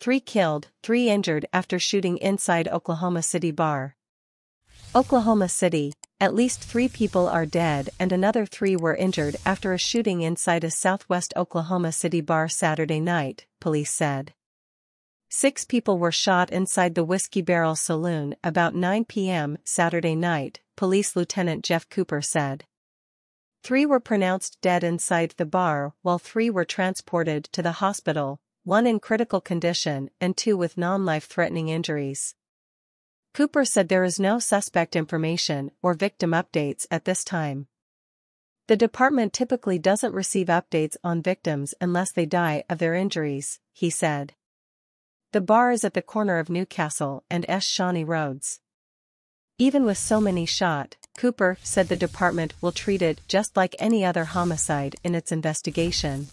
Three killed, three injured after shooting inside Oklahoma City bar. Oklahoma City, at least three people are dead and another three were injured after a shooting inside a southwest Oklahoma City bar Saturday night, police said. Six people were shot inside the Whiskey Barrel Saloon about 9 p.m. Saturday night, Police Lieutenant Jeff Cooper said. Three were pronounced dead inside the bar while three were transported to the hospital, one in critical condition and two with non-life-threatening injuries. Cooper said there is no suspect information or victim updates at this time. The department typically doesn't receive updates on victims unless they die of their injuries, he said. The bar is at the corner of Newcastle and S. Shawnee Roads. Even with so many shot, Cooper said the department will treat it just like any other homicide in its investigation.